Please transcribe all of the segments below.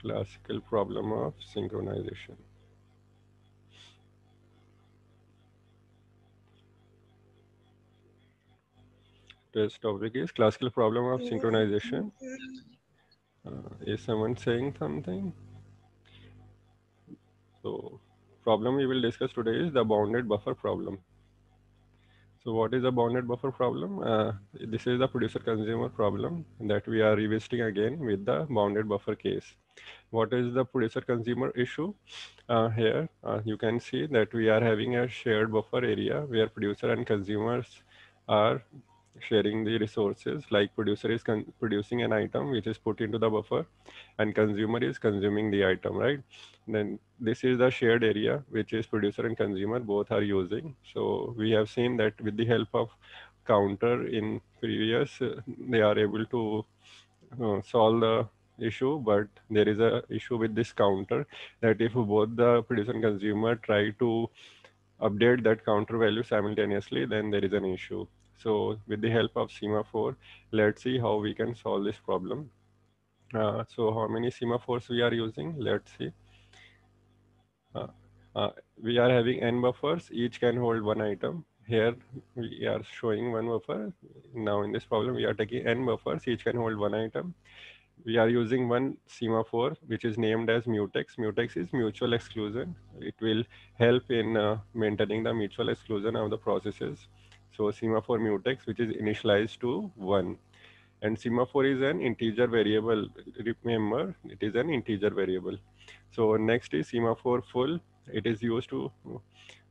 classical problem of synchronization. Today's topic is classical problem of synchronization. Uh, is someone saying something? So problem we will discuss today is the bounded buffer problem. So what is a bounded buffer problem? Uh, this is the producer consumer problem that we are revisiting again with the bounded buffer case. What is the producer consumer issue? Uh, here uh, you can see that we are having a shared buffer area where producer and consumers are sharing the resources. Like producer is producing an item which is put into the buffer and consumer is consuming the item right? Then this is the shared area which is producer and consumer both are using. So we have seen that with the help of counter in previous uh, they are able to uh, solve the issue but there is a issue with this counter that if both the producer and consumer try to update that counter value simultaneously then there is an issue so with the help of semaphore, let's see how we can solve this problem. Uh, so how many semaphores we are using? Let's see. Uh, uh, we are having n buffers, each can hold one item. Here we are showing one buffer. Now in this problem, we are taking n buffers, each can hold one item. We are using one semaphore, which is named as mutex. Mutex is mutual exclusion. It will help in uh, maintaining the mutual exclusion of the processes. So semaphore mutex, which is initialized to one. And semaphore is an integer variable. Remember, it is an integer variable. So next is semaphore full. It is used to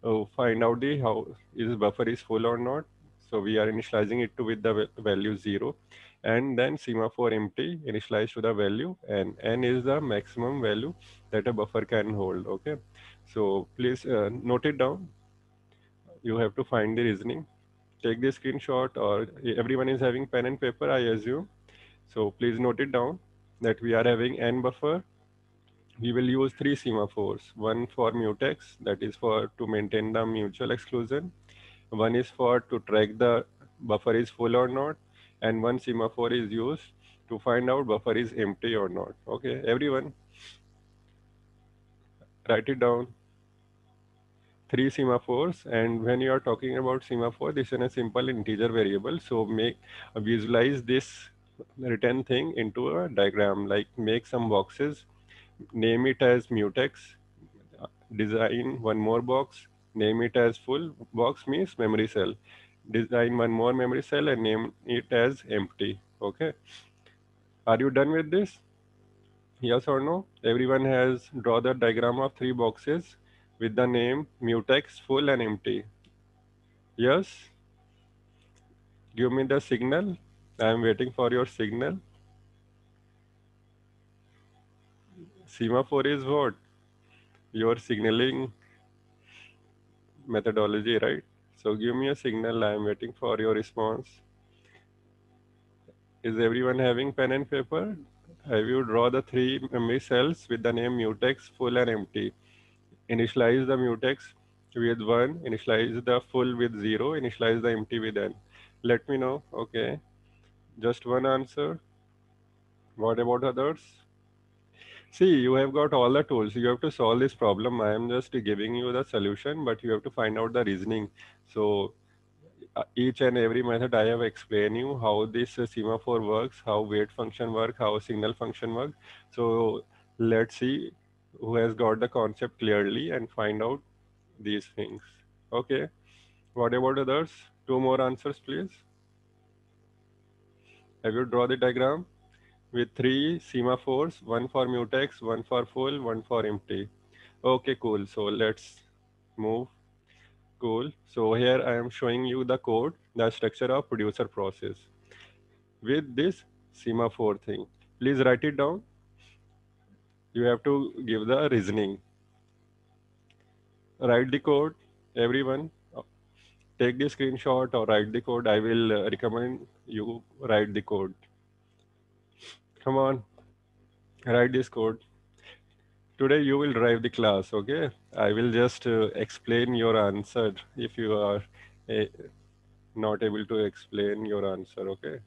uh, find out the how is buffer is full or not. So we are initializing it to with the value zero. And then semaphore empty initialized to the value n. n is the maximum value that a buffer can hold. Okay. So please uh, note it down. You have to find the reasoning take the screenshot or everyone is having pen and paper, I assume. So please note it down that we are having n buffer. We will use three semaphores, one for mutex, that is for to maintain the mutual exclusion. One is for to track the buffer is full or not. And one semaphore is used to find out buffer is empty or not. Okay, everyone, write it down three semaphores and when you are talking about semaphore this is a simple integer variable. So make visualize this written thing into a diagram like make some boxes name it as mutex design one more box name it as full box means memory cell. Design one more memory cell and name it as empty okay? Are you done with this? Yes or no? Everyone has draw the diagram of three boxes with the name mutex full and empty. Yes? Give me the signal. I am waiting for your signal. Semaphore is what? Your signaling methodology, right? So give me a signal. I am waiting for your response. Is everyone having pen and paper? Have you draw the three cells with the name mutex full and empty? Initialize the mutex with 1, initialize the full with 0, initialize the empty with n. Let me know. Okay. Just one answer. What about others? See, you have got all the tools. You have to solve this problem. I am just giving you the solution, but you have to find out the reasoning. So uh, each and every method I have explained you how this uh, semaphore works, how wait function work, how signal function work. So let's see who has got the concept clearly and find out these things. Okay. What about others? Two more answers, please. Have you draw the diagram with three semaphores, one for mutex, one for full, one for empty. Okay, cool. So let's move. Cool. So here I am showing you the code, the structure of producer process with this semaphore thing. Please write it down you have to give the reasoning. Write the code, everyone. Take the screenshot or write the code. I will uh, recommend you write the code. Come on, write this code. Today you will drive the class, okay? I will just uh, explain your answer if you are uh, not able to explain your answer, okay?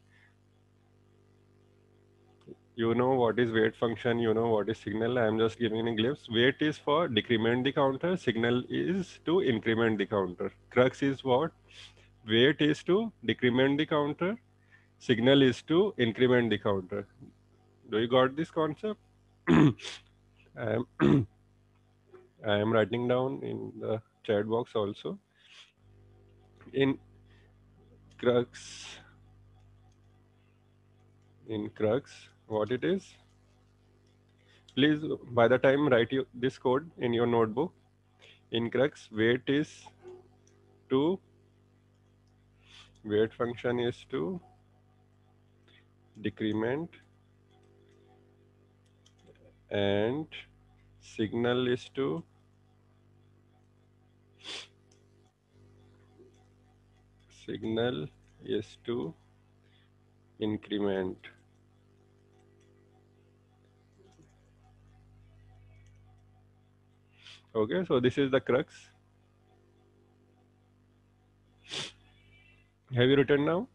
You know what is wait function, you know what is signal. I am just giving a glimpse. Wait is for decrement the counter, signal is to increment the counter. Crux is what? Wait is to decrement the counter, signal is to increment the counter. Do you got this concept? I am I am writing down in the chat box also. In crux, in crux, what it is. Please, by the time write you this code in your notebook, in crux, wait is to, wait function is to decrement. And signal is to signal is to increment Okay, so this is the crux. Have you written now?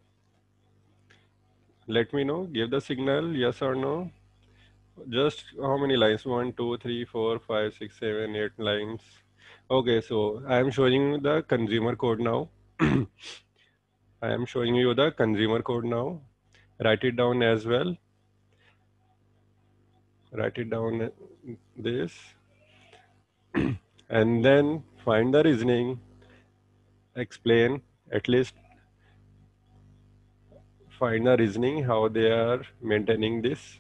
Let me know. Give the signal, yes or no. Just how many lines? One, two, three, four, five, six, seven, eight lines. Okay, so I am showing you the consumer code now. I am showing you the consumer code now. Write it down as well. Write it down this and then find the reasoning, explain at least find the reasoning how they are maintaining this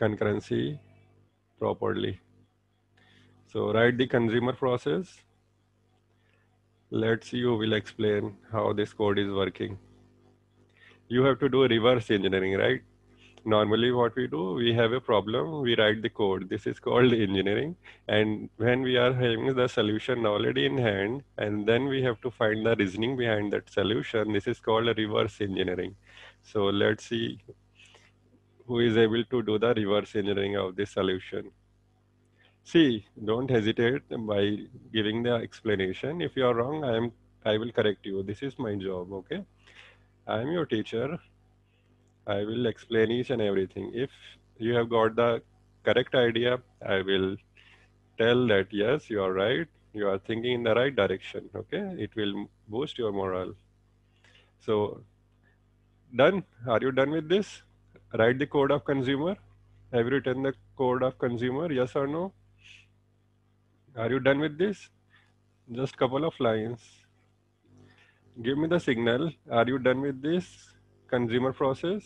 concurrency properly. So write the consumer process. Let's see, you will explain how this code is working. You have to do reverse engineering, right? Normally what we do we have a problem we write the code. This is called engineering. And when we are having the solution already in hand and then we have to find the reasoning behind that solution this is called reverse engineering. So let's see who is able to do the reverse engineering of this solution. See don't hesitate by giving the explanation. If you are wrong i am i will correct you. This is my job okay? I am your teacher I will explain each and everything. If you have got the correct idea, I will tell that yes, you are right. You are thinking in the right direction. Okay, it will boost your morale. So, done. Are you done with this? Write the code of consumer. Have you written the code of consumer? Yes or no? Are you done with this? Just couple of lines. Give me the signal. Are you done with this? Consumer process.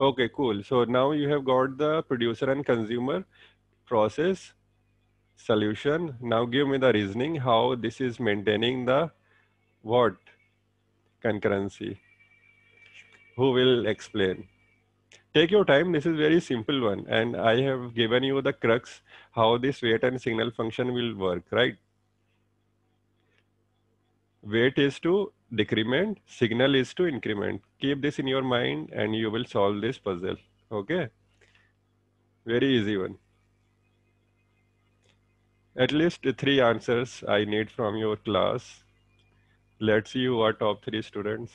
Okay, cool. So now you have got the producer and consumer process solution. Now give me the reasoning how this is maintaining the what concurrency. Who will explain? Take your time. This is very simple one. And I have given you the crux how this wait and signal function will work, right? Wait is to decrement, signal is to increment. Keep this in your mind and you will solve this puzzle. Okay. Very easy one. At least three answers I need from your class. Let's see who are top three students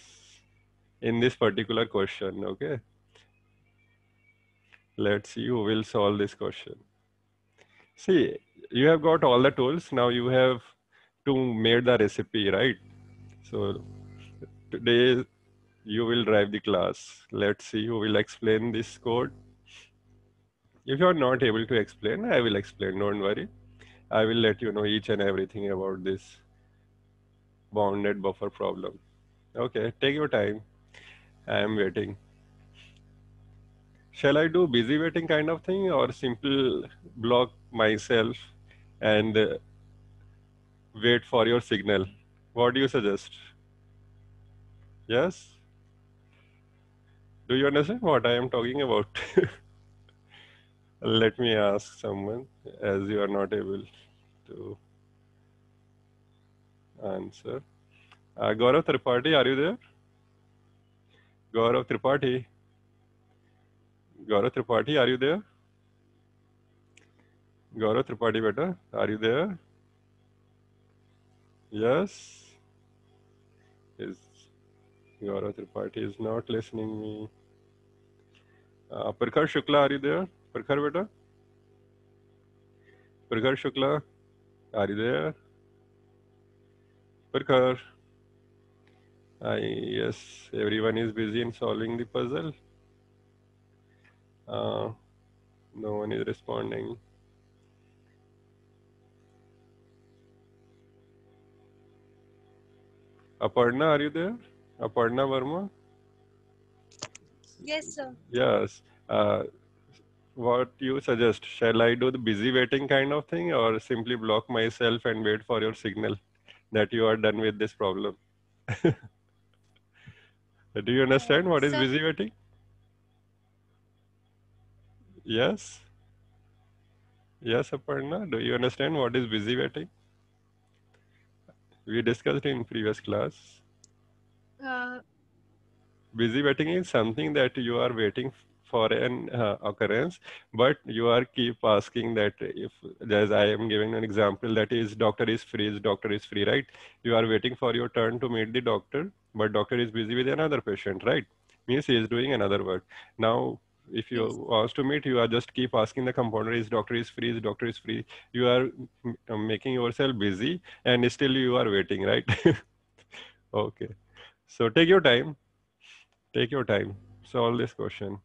in this particular question. Okay. Let's see who will solve this question. See, you have got all the tools. Now you have to make the recipe, right? So today you will drive the class. Let's see who will explain this code. If you're not able to explain, I will explain, don't worry. I will let you know each and everything about this bounded buffer problem. Okay, take your time. I am waiting. Shall I do busy waiting kind of thing or simple block myself and wait for your signal? What do you suggest? Yes? Do you understand what I am talking about? Let me ask someone as you are not able to answer. Uh, Gaurav Tripathi, are you there? Gaurav Tripathi. Gaurav Tripathi, are you there? Gaurav Tripathi, beta, are you there? Yes is Gaurav Tripathi is not listening me. Uh, Shukla, are you there? Prakhar beta? Prakhar Shukla, are you there? Prakhar. I, yes, everyone is busy in solving the puzzle. Uh, no one is responding. Aparna, are you there? Aparna Verma? Yes, sir. Yes. Uh, what you suggest? Shall I do the busy waiting kind of thing or simply block myself and wait for your signal that you are done with this problem? do you understand what is sir. busy waiting? Yes. Yes, Aparna, do you understand what is busy waiting? We discussed in previous class. Uh, Busy waiting is something that you are waiting for an uh, occurrence, but you are keep asking that if, as I am giving an example, that is doctor is free, is doctor is free, right? You are waiting for your turn to meet the doctor, but doctor is busy with another patient, right? Means he is doing another work. Now, if you Yes. wants to meet, you are just keep asking the compounder, is doctor is free, is doctor is free. You are uh, making yourself busy and still you are waiting, right? okay. So take your time. Take your time. Solve this question.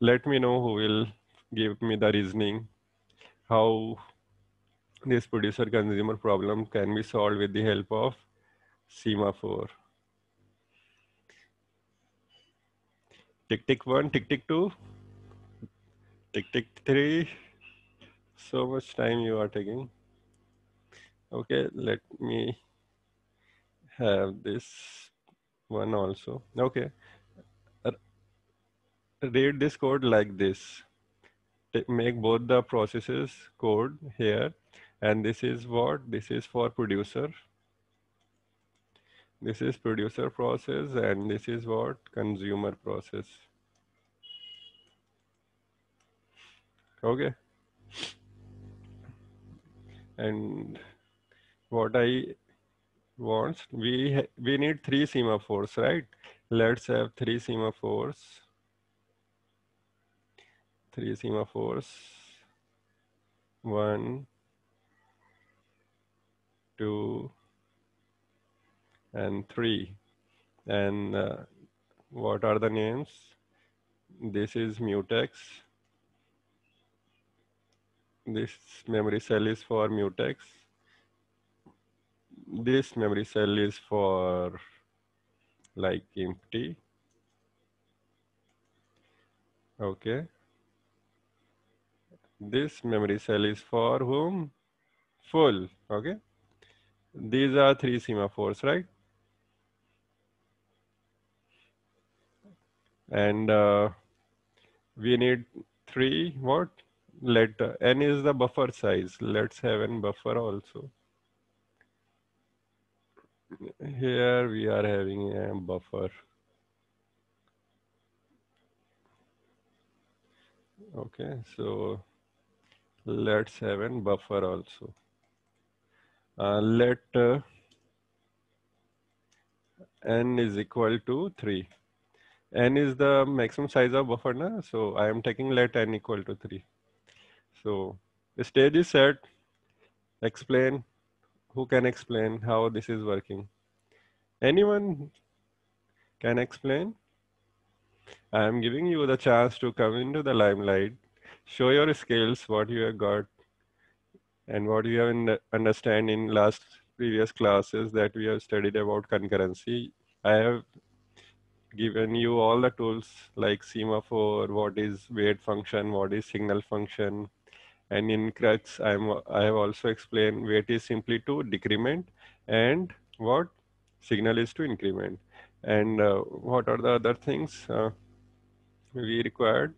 Let me know who will give me the reasoning, how this producer consumer problem can be solved with the help of semaphore. Tick tick one, tick tick two, tick tick three. So much time you are taking. Okay, let me have this one also. Okay. Read this code like this. Make both the processes code here. And this is what? This is for producer. This is producer process and this is what? Consumer process. Okay. And what I want, we we need three semaphores, right? Let's have three semaphores. Three semaphores. One, two, and three. And uh, what are the names? This is mutex. This memory cell is for mutex. This memory cell is for like empty. Okay. This memory cell is for whom? Full. Okay. These are three semaphores, right? And uh, we need three what? Let uh, n is the buffer size. Let's have n buffer also. Here we are having a buffer. Okay, so let's have a buffer also. Uh, let uh, n is equal to 3. N is the maximum size of buffer, na? so I am taking let n equal to 3. So the stage is set. Explain. Who can explain how this is working? Anyone can explain? I am giving you the chance to come into the limelight, show your skills, what you have got, and what you have understand in last previous classes that we have studied about concurrency. I have given you all the tools like semaphore, what is wait function, what is signal function, and in Crux, I'm I have also explained wait is simply to decrement, and what signal is to increment, and uh, what are the other things uh, we required?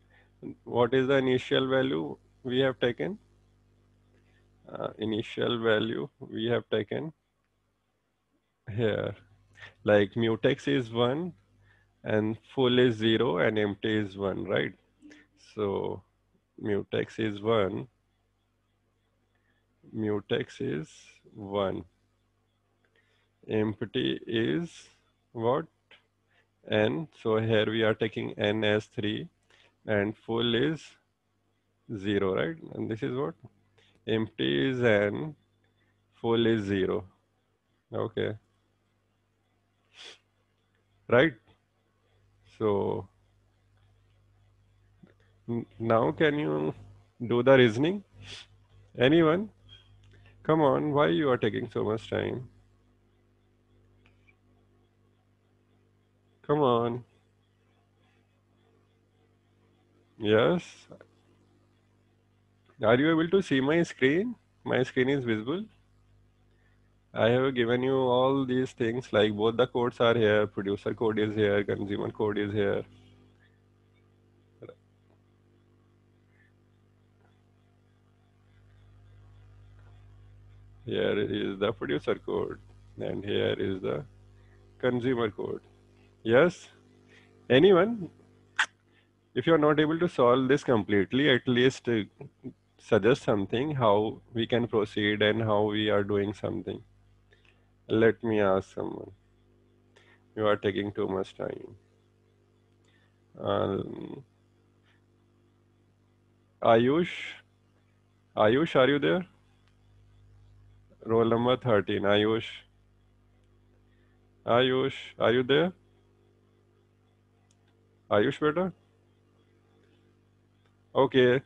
What is the initial value we have taken? Uh, initial value we have taken here, like mutex is one, and full is zero, and empty is one, right? So mutex is one mutex is 1 empty is what n so here we are taking n as 3 and full is 0, right? And this is what? Empty is n, full is 0. Okay. Right? So now can you do the reasoning? Anyone? Come on, why you are taking so much time? Come on. Yes. Are you able to see my screen? My screen is visible. I have given you all these things like both the codes are here, producer code is here, consumer code is here. Here is the producer code and here is the consumer code. Yes? Anyone? If you're not able to solve this completely, at least uh, suggest something how we can proceed and how we are doing something. Let me ask someone. You are taking too much time. Um, Ayush, Ayush, are you there? Roll number 13, Ayush. Ayush, are you there? Ayush, beta? Okay,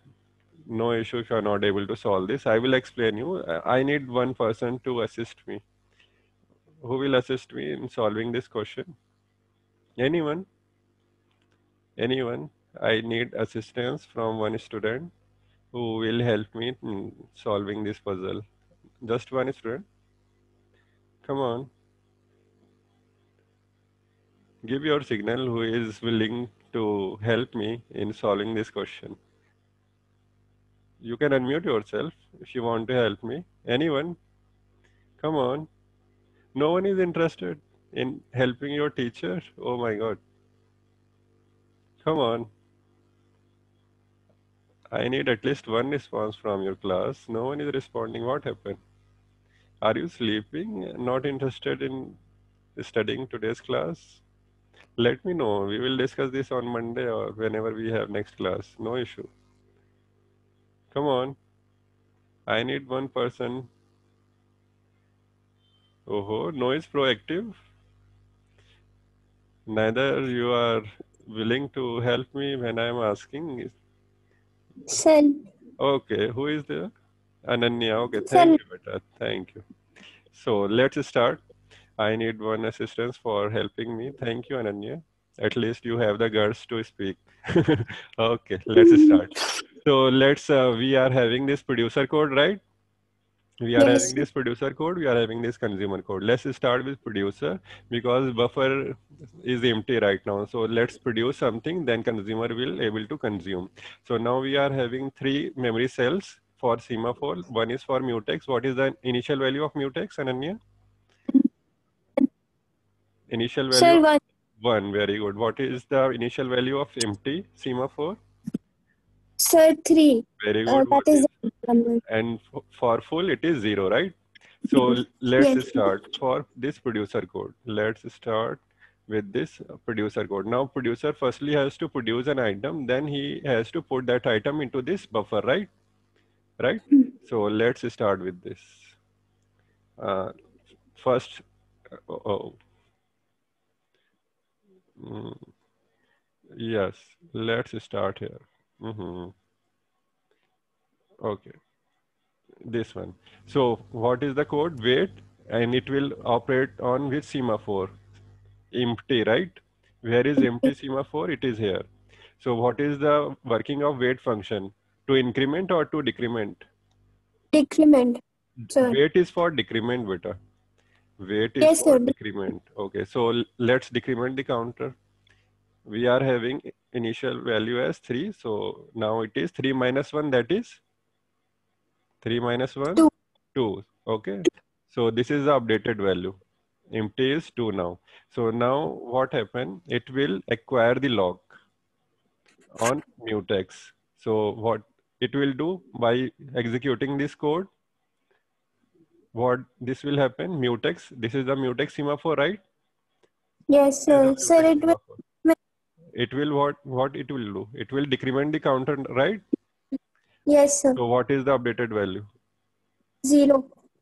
no issue if you are not able to solve this. I will explain you. I need one person to assist me. Who will assist me in solving this question? Anyone? Anyone? I need assistance from one student who will help me in solving this puzzle. Just one student. Come on. Give your signal who is willing to help me in solving this question. You can unmute yourself if you want to help me. Anyone? Come on. No one is interested in helping your teacher? Oh my God. Come on. I need at least one response from your class. No one is responding. What happened? Are you sleeping? Not interested in studying today's class? Let me know. We will discuss this on Monday or whenever we have next class. No issue. Come on. I need one person. Oh, no is proactive. Neither you are willing to help me when I am asking. Sir, Okay, who is there? Ananya. Okay, Sir. thank you, beta. Thank you. So let's start. I need one assistance for helping me. Thank you, Ananya. At least you have the guts to speak. Okay, let's start. So let's, uh, we are having this producer code, right? We are Yes. having this producer code, we are having this consumer code. Let's start with producer because buffer is empty right now. So let's produce something, then consumer will able to consume. So now we are having three memory cells for semaphore. One is for mutex. What is the initial value of mutex, Ananya? Initial value sir, one, one. Very good. What is the initial value of empty semaphore? Sir, three. Very Uh, good. What that is is the number. and for full it is zero right so let's Yes. start for this producer code let's start with this uh, producer code now producer firstly has to produce an item then he has to put that item into this buffer right right so let's start with this uh, first uh, oh, Mm. yes let's start here Mhm. okay this one. So what is the code? Wait, and it will operate on which semaphore? Empty, right? Where is empty semaphore? It is here. So what is the working of wait function? To increment or to decrement? Decrement. Sir. Wait is for decrement, beta. Wait is Yes, for sir. decrement. Okay, so let's decrement the counter. We are having initial value as 3. So now it is 3 minus 1, that is 3 minus 1? Two. 2. Okay. So this is the updated value. Empty is 2 now. So now what happened? It will acquire the lock on mutex. So what it will do by executing this code, what this will happen, mutex, this is the mutex semaphore, right? Yes, sir. Sir, it will. It will what what it will do? It will decrement the counter, right? Yes, sir. So what is the updated value? Zero.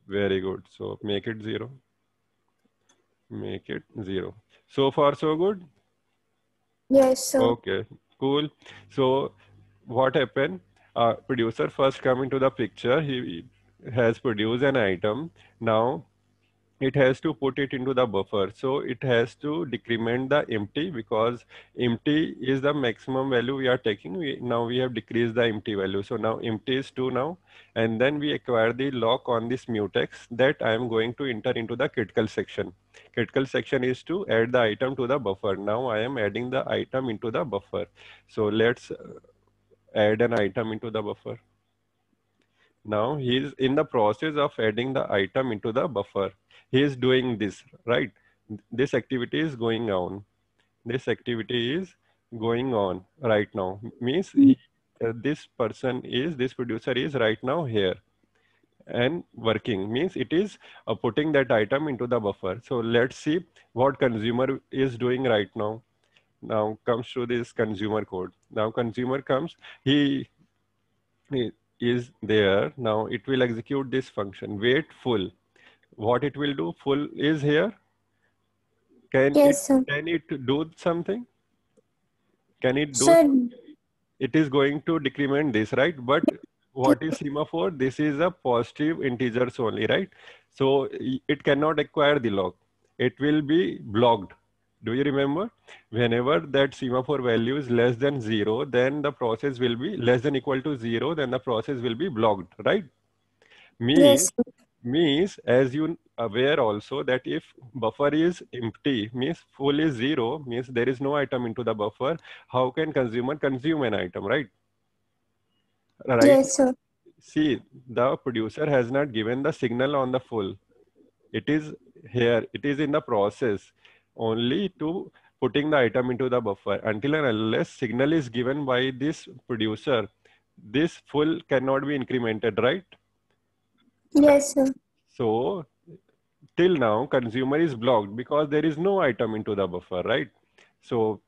Very good. So make it zero. Make it zero. So far, so good. Yes, sir. Okay, cool. So what happened? Uh, producer first come into the picture. He has produced an item. Now it has to put it into the buffer. So it has to decrement the empty because empty is the maximum value we are taking. We, now we have decreased the empty value. So now empty is 2 now. And then we acquire the lock on this mutex that I am going to enter into the critical section. Critical section is to add the item to the buffer. Now I am adding the item into the buffer. So let's uh, add an item into the buffer. Now he is in the process of adding the item into the buffer he is doing this, right? This activity is going on. This activity is going on right now. Means he, uh, this person is, this producer is right now here and working means it is uh, putting that item into the buffer. So let's see what consumer is doing right now. Now comes to this consumer code. Now consumer comes, he, he is there. Now it will execute this function, wait full. What it will do? Full is here. Can Yes, it sir. can it do something? Can it do Sir, it is going to decrement this right? But what is semaphore? This is a positive integers only right? So it cannot acquire the lock it will be blocked do you remember? Whenever that semaphore value is less than zero then the process will be less than equal to zero then the process will be blocked right? Means yes, means as you aware also that if buffer is empty means full is zero means there is no item into the buffer how can consumer consume an item right? Right? Yes, sir. see the producer has not given the signal on the full. It is here it is in the process only to putting the item into the buffer until and unless signal is given by this producer this full cannot be incremented right Yes, sir. So till now, consumer is blocked because there is no item into the buffer, right? So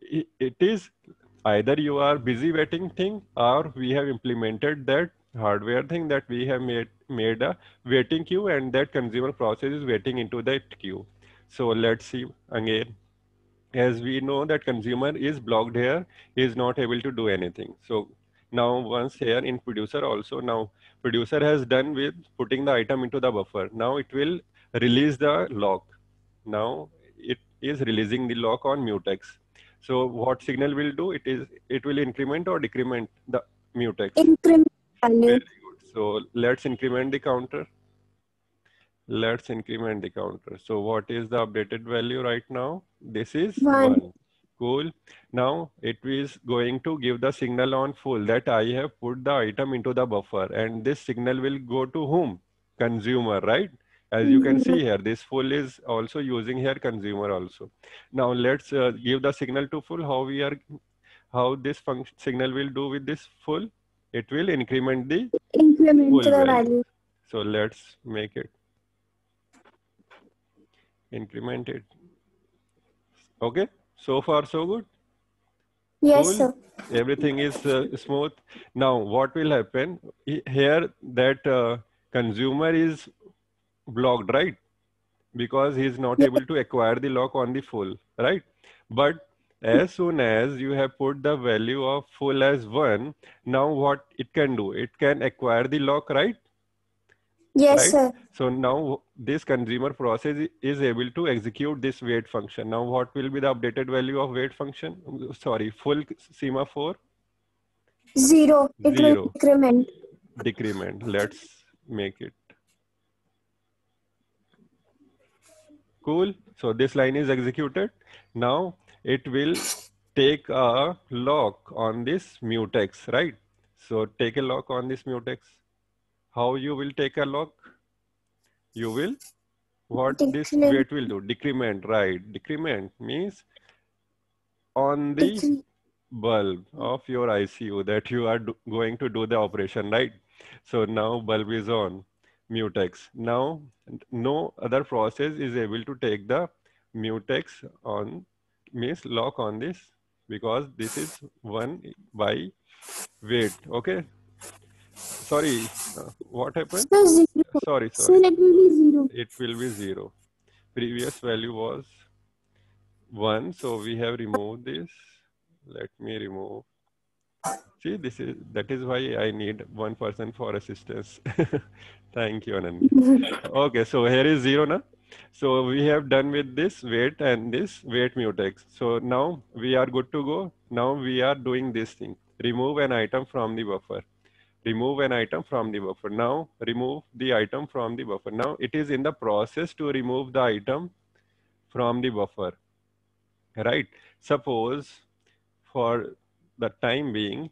it is either you are busy waiting thing or we have implemented that hardware thing that we have made made a waiting queue and that consumer process is waiting into that queue. So let's see again. As we know that consumer is blocked here, is not able to do anything. So now once here in producer also now producer has done with putting the item into the buffer. Now it will release the lock. Now it is releasing the lock on mutex. So what signal will do? It is it will increment or decrement the mutex. Increment value. So let's increment the counter. Let's increment the counter. So what is the updated value right now? This is One. one. Cool. Now it is going to give the signal on full that I have put the item into the buffer and this signal will go to whom? Consumer, right? As you can see here, this full is also using here consumer also. Now let's uh, give the signal to full. How we are, how this function signal will do with this full? It will increment the Increment the value. value. so let's make it increment it. Okay, so far so good. Yes, Cool. sir. Everything is uh, smooth. Now, what will happen here? That uh, consumer is blocked, right? Because he is not Yeah. able to acquire the lock on the full, right? But as soon as you have put the value of full as one, now what it can do? It can acquire the lock, right? Yes, Right. sir. So now this consumer process is able to execute this wait function. Now what will be the updated value of wait function? Sorry, full semaphore Zero. It Zero. will increment. decrement. Let's make it. Cool. So this line is executed. Now it will take a lock on this mutex, right? So take a lock on this mutex. How you will take a lock? You will, what this Decrement. wait will do? Decrement, right? Decrement means on the bulb of your ICU that you are do- going to do the operation, right? So now bulb is on, mutex. Now no other process is able to take the mutex on, means lock on this because this is 1 by weight. Okay. Sorry, uh, what happened? Sir, zero. Sorry, Sir, sorry. it will be zero. It will be 0. Previous value was 1. So we have removed this. Let me remove. See, this is that is why I need one person for assistance. Thank you, Ananya. Okay, so here is zero now. So we have done with this wait and this wait mutex. So now we are good to go. Now we are doing this thing. Remove an item from the buffer. Remove an item from the buffer. Now remove the item from the buffer. Now it is in the process to remove the item from the buffer. Right? Suppose for the time being,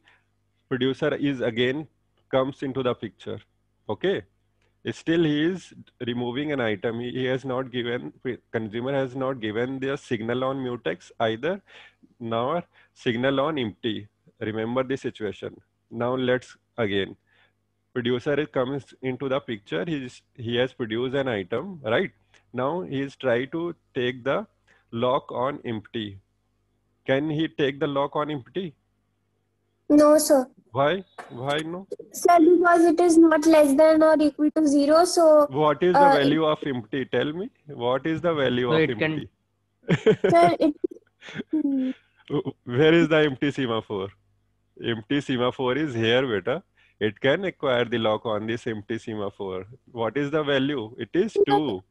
producer is again comes into the picture. Okay still he is removing an item he, has not given consumer has not given the signal on mutex either nor signal on empty remember the situation now let's again. Producer comes into the picture. He's he has produced an item right? Now he is try to take the lock on empty. Can he take the lock on empty? No, sir. why? Why no? Sir, because it is not less than or equal to zero, so what is the Uh, value of empty? Tell me. What is the value So of it can- empty? Sir, it. Where is the empty semaphore? Empty semaphore is here, beta. It can acquire the lock on this empty semaphore. What is the value? It is 2. Oh,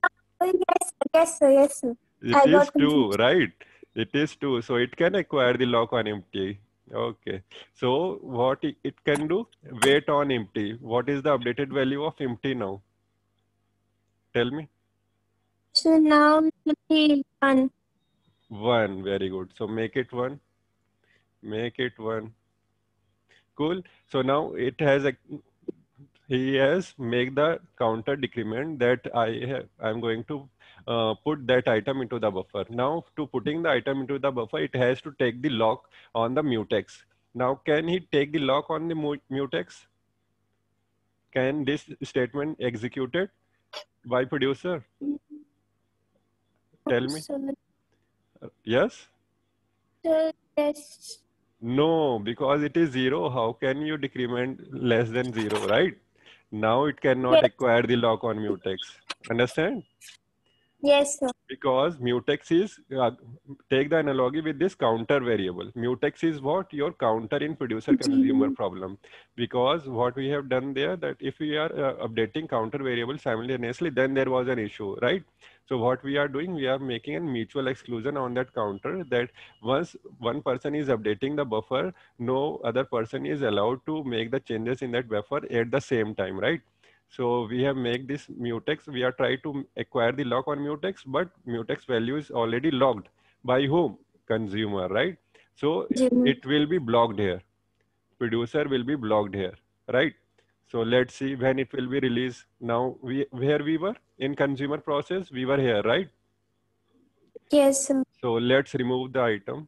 yes, yes, yes. It I is got 2, confused. right? It is 2. So it can acquire the lock on empty. Okay. So what it it can do? Wait on empty. What is the updated value of empty now? Tell me. So now it one. 1. Very good. So make it 1. Make it 1. Cool. So now it has a he has make the counter decrement that I have I'm going to uh, put that item into the buffer. Now to putting the item into the buffer, it has to take the lock on the mutex. Now can he take the lock on the mutex? Can this statement executed by producer? Tell me. Yes? yes. No, because it is zero. How can you decrement less than zero, right? Now it cannot acquire the lock on mutex. Understand? Yes, sir. Because mutex is, uh, take the analogy with this counter variable. Mutex is what? Your counter in producer consumer problem. Because what we have done there, that if we are uh, updating counter variable simultaneously, then there was an issue, right? So what we are doing, we are making a mutual exclusion on that counter that once one person is updating the buffer, no other person is allowed to make the changes in that buffer at the same time, right? So we have made this mutex. We are trying to acquire the lock on mutex, but mutex value is already logged by whom? Consumer, right? So it will be blocked here. Producer will be blocked here, right? So let's see when it will be released. Now we where we were in consumer process, we were here, right? Yes, sir. So let's remove the item.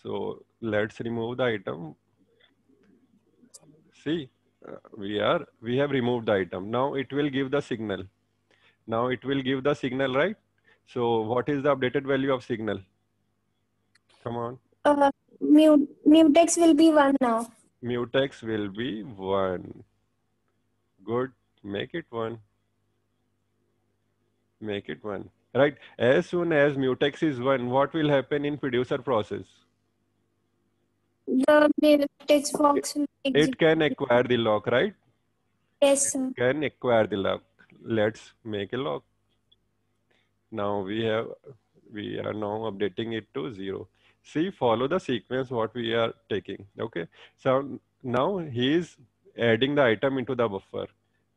So let's remove the item. See, we are we have removed the item. Now it will give the signal. Now it will give the signal, right? So what is the updated value of signal? Come on. Uh, mute, mutex will be one now. Mutex will be one. Good. Make it one. Make it one. Right. As soon as mutex is one, what will happen in producer process? The box will It can acquire the lock, right? Yes, sir. Can acquire the lock. Let's make a lock. Now we have, we are now updating it to zero. See, follow the sequence what we are taking. Okay. So now he is adding the item into the buffer.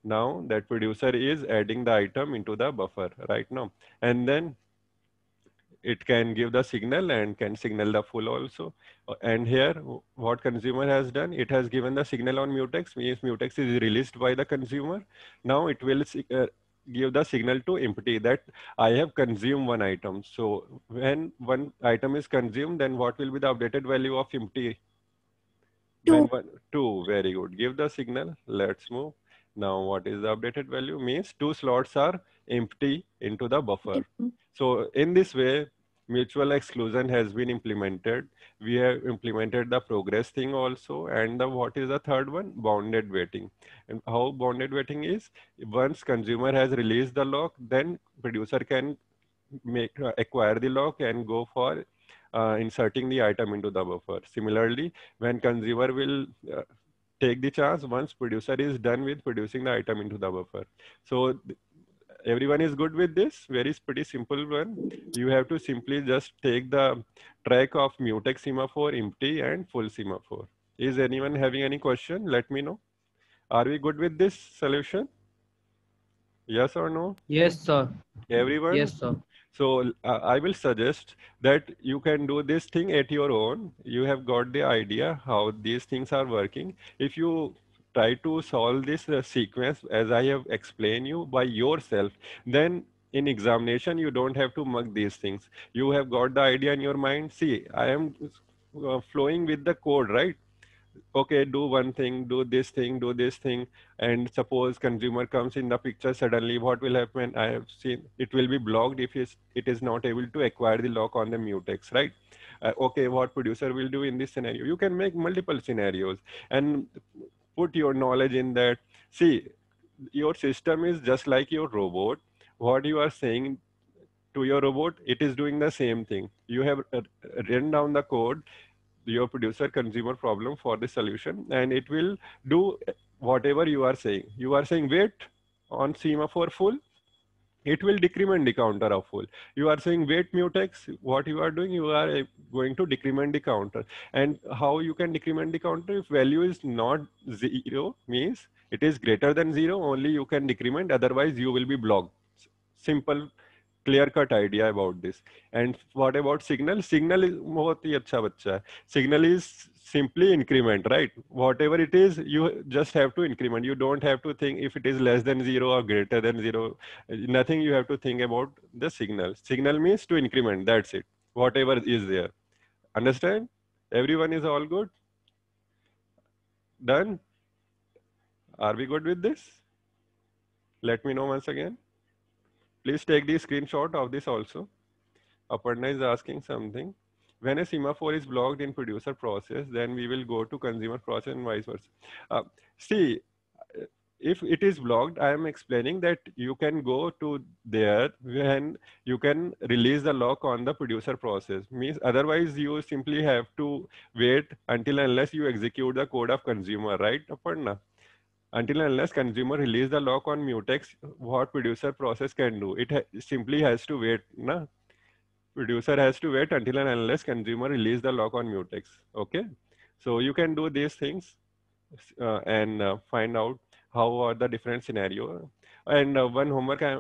Now that producer is adding the item into the buffer right now. And then it can give the signal and can signal the full also. And here, what consumer has done, it has given the signal on mutex, means mutex is released by the consumer. Now it will uh, give the signal to empty that I have consumed one item. So when one item is consumed, then what will be the updated value of empty? Two. one, two, very good. Give the signal. Let's move. Now, what is the updated value? Means two slots are empty into the buffer. So in this way, mutual exclusion has been implemented. We have implemented the progress thing also. And the, what is the third one? Bounded waiting. And how bounded waiting is, once consumer has released the lock, then producer can make uh, acquire the lock and go for uh, inserting the item into the buffer. Similarly, when consumer will uh, take the chance once producer is done with producing the item into the buffer. So everyone is good with this very pretty simple one you have to simply just take the track of mutex semaphore empty and full semaphore is anyone having any question let me know are we good with this solution yes or no Yes, sir. everyone Yes, sir. so uh, I will suggest that you can do this thing at your own. You have got the idea how these things are working. If you try to solve this uh, sequence as I have explained you by yourself, then in examination you don't have to mug these things. You have got the idea in your mind. See, I am uh, flowing with the code, right? okay do one thing do this thing do this thing and suppose consumer comes in the picture suddenly what will happen i have seen it will be blocked if it is not able to acquire the lock on the mutex right uh, okay what producer will do in this scenario you can make multiple scenarios and put your knowledge in that. See your system is just like your robot. What you are saying to your robot it is doing the same thing. You have uh, written down the code your producer consumer problem for the solution and it will do whatever you are saying. You are saying wait on semaphore full, it will decrement the counter of full. You are saying wait mutex, what you are doing, you are eh, going to decrement the counter. And how you can decrement the counter if value is not zero means it is greater than zero, only you can decrement, otherwise you will be blocked. Simple clear cut idea about this and what about signal signal is बहुत ही अच्छा बच्चा है signal is simply increment right whatever it is you just have to increment you don't have to think if it is less than zero or greater than zero nothing you have to think about the signal signal means to increment that's it whatever is there understand everyone is all good done are we good with this let me know once again Please take the screenshot of this also. Aparna is asking something. When a semaphore is blocked in producer process, then we will go to consumer process and vice versa. Uh, see, if it is blocked, I am explaining that you can go to there when you can release the lock on the producer process. Means otherwise you simply have to wait until unless you execute the code of consumer, right, Aparna? Until unless consumer release the lock on mutex what producer process can do? It ha simply has to wait na? Producer has to wait until and unless consumer release the lock on mutex okay? So you can do these things uh, and uh, find out how are the different scenario. And uh, one homework I,